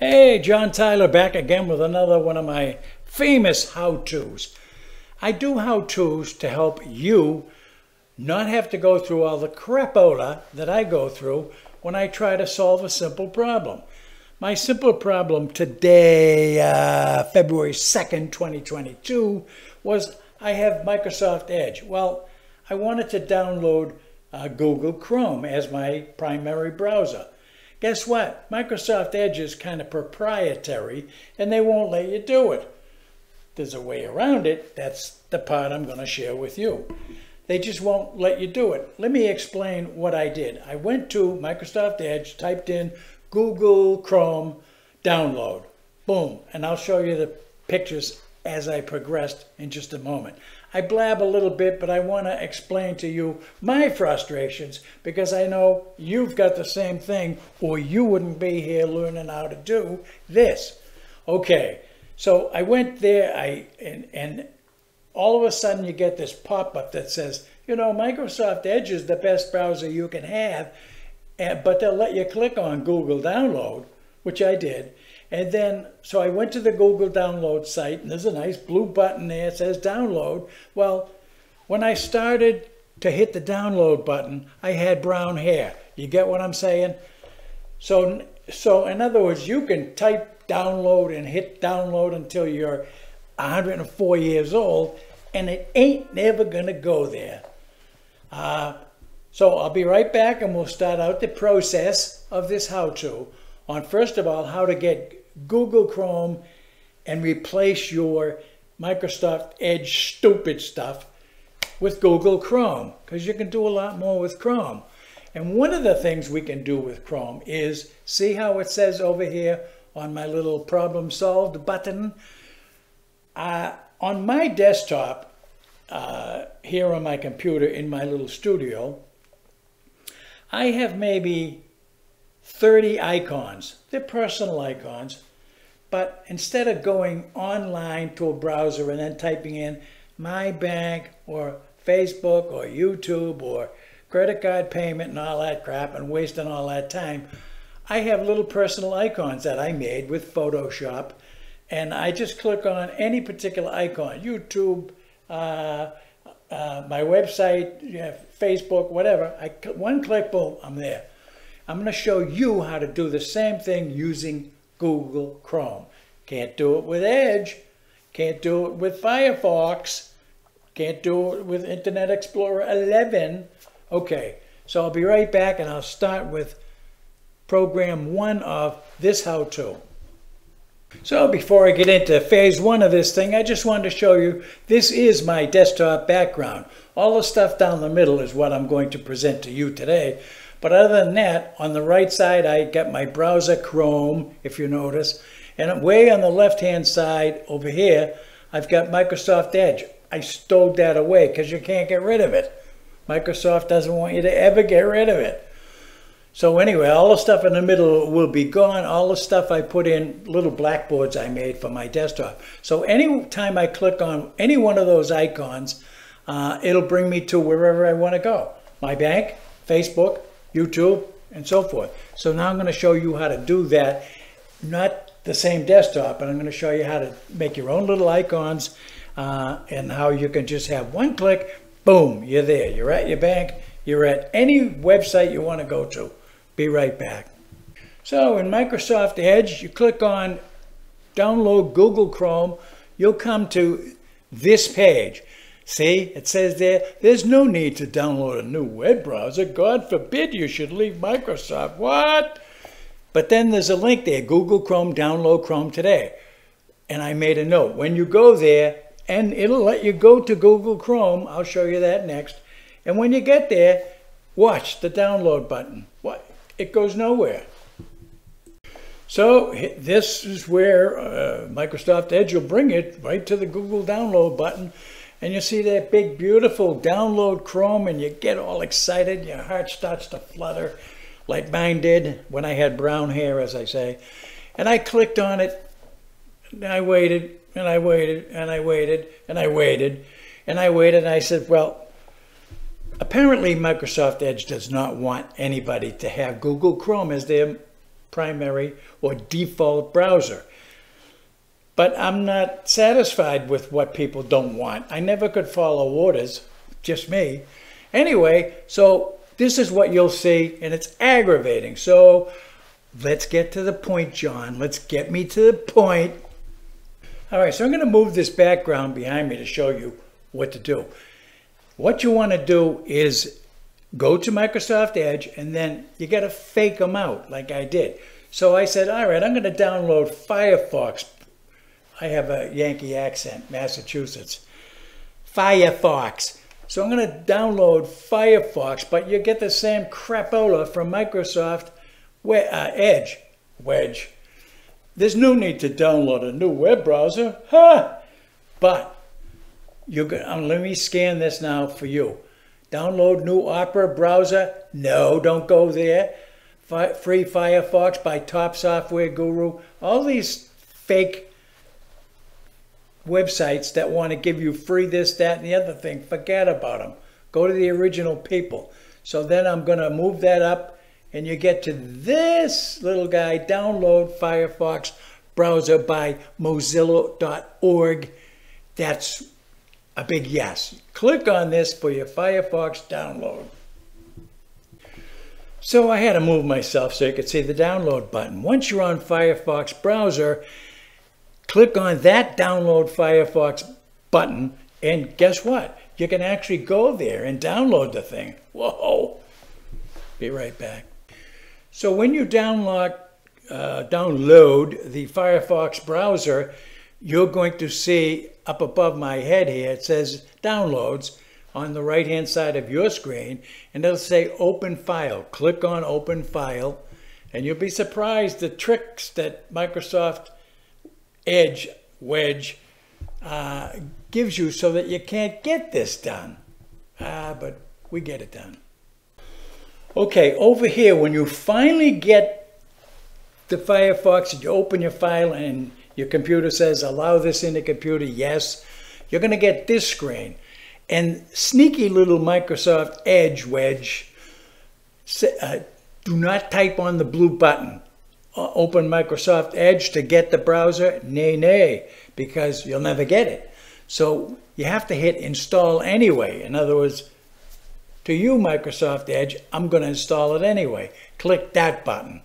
Hey, John Tyler back again with another one of my famous how-tos. I do how-tos to help you not have to go through all the crapola that I go through when I try to solve a simple problem. My simple problem today, uh, February 2nd, 2022, was I have Microsoft Edge. Well, I wanted to download uh, Google Chrome as my primary browser. Guess what? Microsoft Edge is kind of proprietary and they won't let you do it. There's a way around it. That's the part I'm going to share with you. They just won't let you do it. Let me explain what I did. I went to Microsoft Edge, typed in Google Chrome download. Boom. And I'll show you the pictures as I progressed in just a moment. I blab a little bit, but I want to explain to you my frustrations because I know you've got the same thing or you wouldn't be here learning how to do this. Okay, so I went there I and, and all of a sudden you get this pop-up that says, you know, Microsoft Edge is the best browser you can have, eh, but they'll let you click on Google Download, which I did, and then, so I went to the Google download site and there's a nice blue button there. It says download. Well, when I started to hit the download button, I had brown hair. You get what I'm saying? So, so in other words, you can type download and hit download until you're 104 years old, and it ain't never gonna go there. Uh, so I'll be right back and we'll start out the process of this how-to on first of all how to get Google Chrome and replace your Microsoft Edge stupid stuff with Google Chrome because you can do a lot more with Chrome. And one of the things we can do with Chrome is see how it says over here on my little problem solved button. Uh, on my desktop uh, here on my computer in my little studio, I have maybe 30 icons. They're personal icons. But instead of going online to a browser and then typing in my bank or Facebook or YouTube or credit card payment and all that crap and wasting all that time, I have little personal icons that I made with Photoshop. And I just click on any particular icon, YouTube, uh, uh, my website, Facebook, whatever. I one click, boom, I'm there. I'm going to show you how to do the same thing using Google Chrome. Can't do it with Edge. Can't do it with Firefox. Can't do it with Internet Explorer 11. Okay, so I'll be right back and I'll start with program one of this how-to. So before I get into phase one of this thing, I just wanted to show you, this is my desktop background. All the stuff down the middle is what I'm going to present to you today. But other than that, on the right side, I got my browser Chrome, if you notice. And way on the left-hand side over here, I've got Microsoft Edge. I stowed that away because you can't get rid of it. Microsoft doesn't want you to ever get rid of it. So anyway, all the stuff in the middle will be gone. All the stuff I put in little blackboards I made for my desktop. So anytime I click on any one of those icons, uh, it'll bring me to wherever I want to go. My bank, Facebook, YouTube, and so forth. So now I'm going to show you how to do that, not the same desktop, but I'm going to show you how to make your own little icons uh, and how you can just have one click, boom, you're there. You're at your bank, you're at any website you want to go to. Be right back. So in Microsoft Edge, you click on download Google Chrome, you'll come to this page. See, it says there, there's no need to download a new web browser. God forbid you should leave Microsoft. What? But then there's a link there, Google Chrome, download Chrome today. And I made a note. When you go there, and it'll let you go to Google Chrome, I'll show you that next. And when you get there, watch the download button. What? It goes nowhere. So this is where uh, Microsoft Edge will bring it right to the Google download button. And you see that big, beautiful download Chrome and you get all excited. Your heart starts to flutter like mine did when I had brown hair, as I say. And I clicked on it, and I waited, and I waited, and I waited, and I waited, and I waited, and I said, well, apparently Microsoft Edge does not want anybody to have Google Chrome as their primary or default browser. But I'm not satisfied with what people don't want. I never could follow orders, just me. Anyway, so this is what you'll see, and it's aggravating. So let's get to the point, John. Let's get me to the point. All right, so I'm going to move this background behind me to show you what to do. What you want to do is go to Microsoft Edge and then you got to fake them out like I did. So I said, all right, I'm going to download Firefox I have a Yankee accent, Massachusetts. Firefox. So I'm going to download Firefox, but you get the same crapola from Microsoft uh, Edge. Wedge. There's no need to download a new web browser. Huh? But you're um, let me scan this now for you. Download new Opera browser? No, don't go there. Fi free Firefox by Top Software Guru. All these fake websites that want to give you free this, that, and the other thing, forget about them. Go to the original people. So then I'm going to move that up and you get to this little guy, download Firefox browser by mozilla.org. That's a big yes. Click on this for your Firefox download. So I had to move myself so you could see the download button. Once you're on Firefox browser, click on that download Firefox button and guess what? You can actually go there and download the thing. Whoa! Be right back. So when you download, uh, download the Firefox browser, you're going to see up above my head here, it says downloads on the right hand side of your screen, and it'll say open file. Click on open file, and you'll be surprised the tricks that Microsoft edge wedge uh, gives you so that you can't get this done. Ah, but we get it done. Okay, over here, when you finally get the Firefox and you open your file and your computer says, allow this in the computer, yes, you're going to get this screen. And sneaky little Microsoft Edge wedge, uh, do not type on the blue button. Uh, open Microsoft Edge to get the browser? Nay, nay, because you'll never get it. So you have to hit install anyway. In other words, to you, Microsoft Edge, I'm going to install it anyway. Click that button.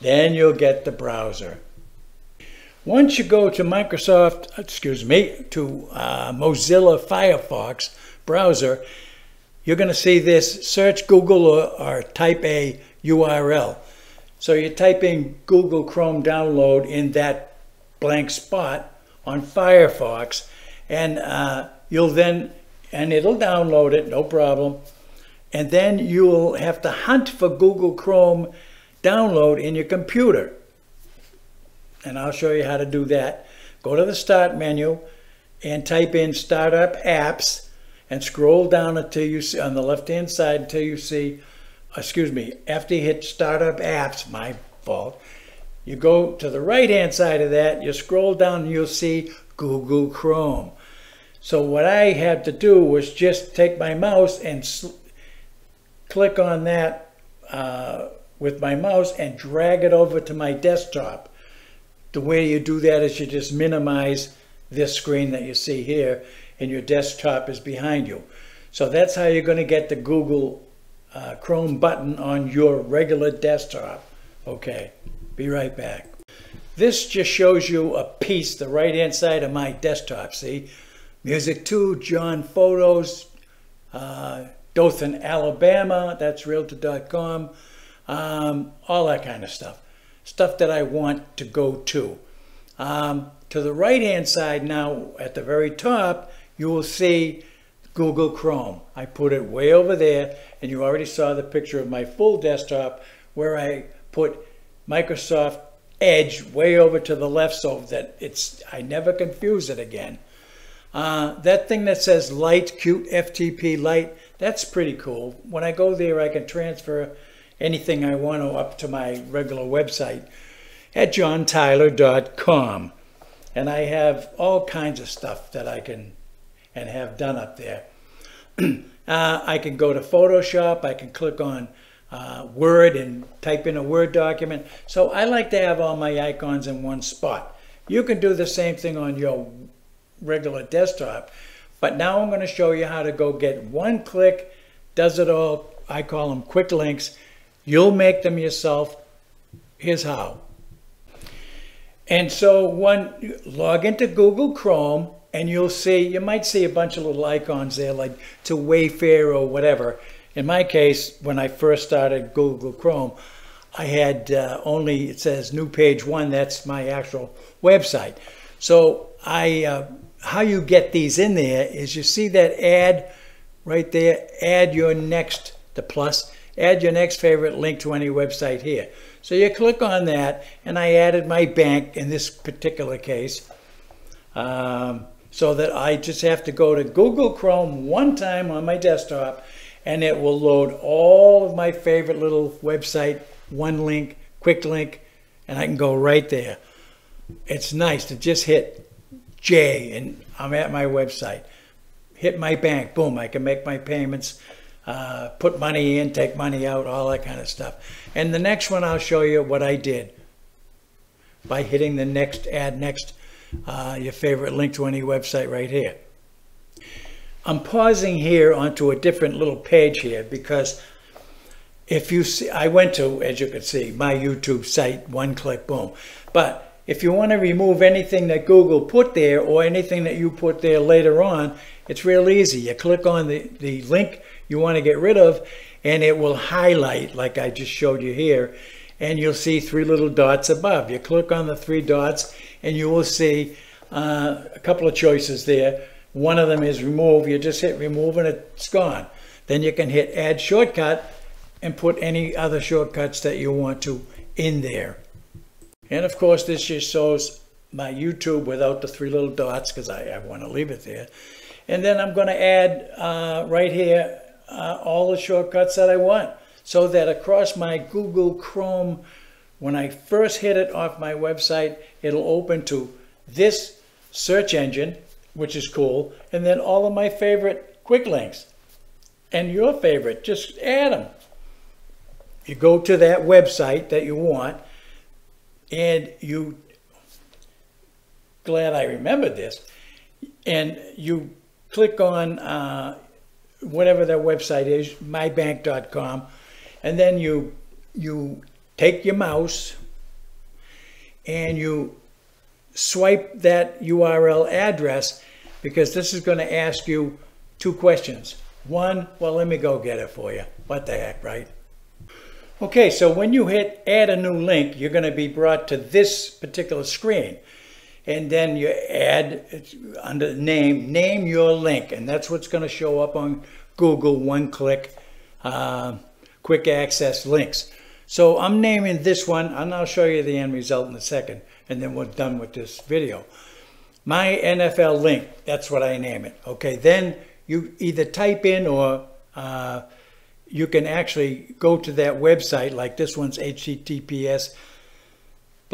Then you'll get the browser. Once you go to Microsoft, excuse me, to uh, Mozilla Firefox browser, you're going to see this search Google or, or type a URL. So you type in Google Chrome download in that blank spot on Firefox, and uh, you'll then, and it'll download it, no problem. And then you'll have to hunt for Google Chrome download in your computer. And I'll show you how to do that. Go to the Start menu and type in Startup Apps and scroll down until you see on the left hand side until you see excuse me, after you hit startup apps, my fault, you go to the right hand side of that, you scroll down and you'll see Google Chrome. So what I had to do was just take my mouse and click on that uh, with my mouse and drag it over to my desktop. The way you do that is you just minimize this screen that you see here and your desktop is behind you. So that's how you're going to get the Google uh, Chrome button on your regular desktop. Okay, be right back. This just shows you a piece, the right hand side of my desktop, see? Music 2, John Photos, uh, Dothan, Alabama, that's Realtor.com, um, all that kind of stuff. Stuff that I want to go to. Um, to the right hand side now, at the very top, you will see Google Chrome. I put it way over there, and you already saw the picture of my full desktop where I put Microsoft Edge way over to the left so that it's I never confuse it again. Uh, that thing that says light, CuteFTP Lite, that's pretty cool. When I go there, I can transfer anything I want to up to my regular website at johntyler.com. And I have all kinds of stuff that I can and have done up there. uh, I can go to Photoshop. I can click on uh, Word and type in a Word document. So I like to have all my icons in one spot. You can do the same thing on your regular desktop, but now I'm going to show you how to go get one click, does it all. I call them quick links. You'll make them yourself. Here's how. And so one, log into Google Chrome and you'll see, you might see a bunch of little icons there like to Wayfair or whatever. In my case, when I first started Google Chrome, I had uh, only, it says new page one, that's my actual website. So I, uh, how you get these in there is you see that add right there, add your next, the plus, add your next favorite link to any website here. So you click on that, and I added my bank in this particular case, um, so that I just have to go to Google Chrome one time on my desktop, and it will load all of my favorite little website, one link, quick link, and I can go right there. It's nice to just hit J, and I'm at my website. Hit my bank, boom, I can make my payments uh, put money in, take money out, all that kind of stuff. And the next one, I'll show you what I did by hitting the next, add next, uh, your favorite link to any website right here. I'm pausing here onto a different little page here because if you see, I went to, as you can see, my YouTube site, one click, boom. But if you want to remove anything that Google put there or anything that you put there later on, it's real easy. You click on the, the link you want to get rid of and it will highlight like I just showed you here and you'll see three little dots above. You click on the three dots and you will see uh, a couple of choices there. One of them is remove. You just hit remove and it's gone. Then you can hit add shortcut and put any other shortcuts that you want to in there. And of course this just shows my YouTube without the three little dots because I, I want to leave it there. And then I'm going to add uh, right here uh, all the shortcuts that I want so that across my Google Chrome, when I first hit it off my website, it'll open to this search engine, which is cool, and then all of my favorite quick links and your favorite, just add them. You go to that website that you want and you, glad I remembered this, and you click on uh, whatever their website is, mybank.com, and then you you take your mouse and you swipe that URL address because this is going to ask you two questions. One, well, let me go get it for you. What the heck, right? Okay, so when you hit add a new link, you're going to be brought to this particular screen and then you add under name, name your link, and that's what's going to show up on Google one click, uh, quick access links. So I'm naming this one, and I'll show you the end result in a second, and then we're done with this video. My NFL link, that's what I name it. Okay, then you either type in or uh, you can actually go to that website, like this one's HTTPS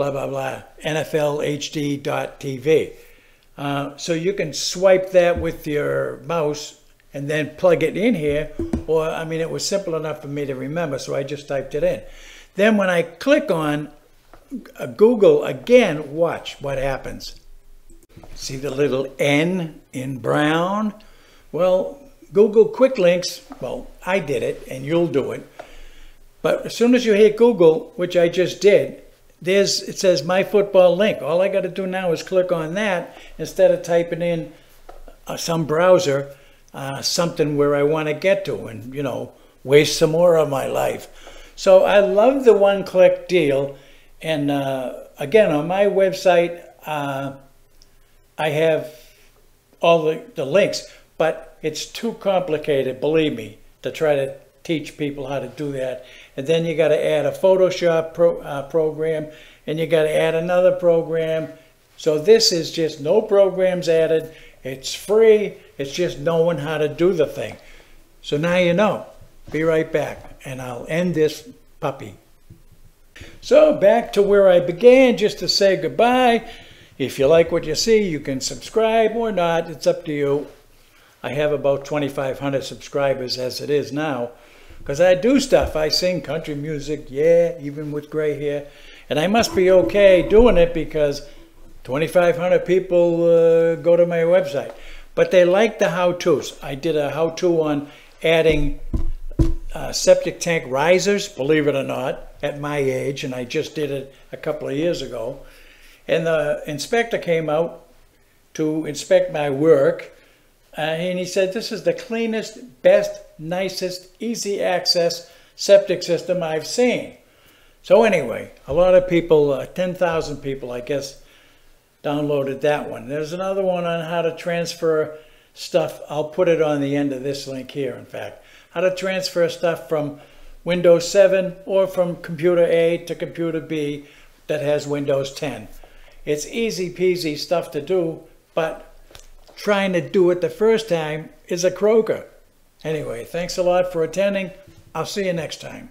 blah, blah, blah, NFLHD.tv. Uh, so you can swipe that with your mouse and then plug it in here. Or, I mean, it was simple enough for me to remember, so I just typed it in. Then when I click on uh, Google again, watch what happens. See the little N in brown? Well, Google Quick Links, well, I did it and you'll do it. But as soon as you hit Google, which I just did, there's it says my football link. All I got to do now is click on that instead of typing in uh, some browser uh, something where I want to get to and you know waste some more of my life. So I love the one-click deal. And uh, again, on my website, uh, I have all the, the links, but it's too complicated, believe me, to try to teach people how to do that. And then you got to add a Photoshop pro, uh, program and you got to add another program. So this is just no programs added. It's free. It's just knowing how to do the thing. So now you know. Be right back and I'll end this puppy. So back to where I began just to say goodbye. If you like what you see, you can subscribe or not. It's up to you. I have about 2,500 subscribers as it is now. Because I do stuff. I sing country music, yeah, even with gray hair. And I must be okay doing it because 2,500 people uh, go to my website. But they like the how-tos. I did a how-to on adding uh, septic tank risers, believe it or not, at my age, and I just did it a couple of years ago. And the inspector came out to inspect my work, uh, and he said, This is the cleanest, best, nicest, easy access septic system I've seen. So, anyway, a lot of people, uh, 10,000 people, I guess, downloaded that one. There's another one on how to transfer stuff. I'll put it on the end of this link here, in fact. How to transfer stuff from Windows 7 or from computer A to computer B that has Windows 10. It's easy peasy stuff to do, but trying to do it the first time is a croaker. Anyway, thanks a lot for attending. I'll see you next time.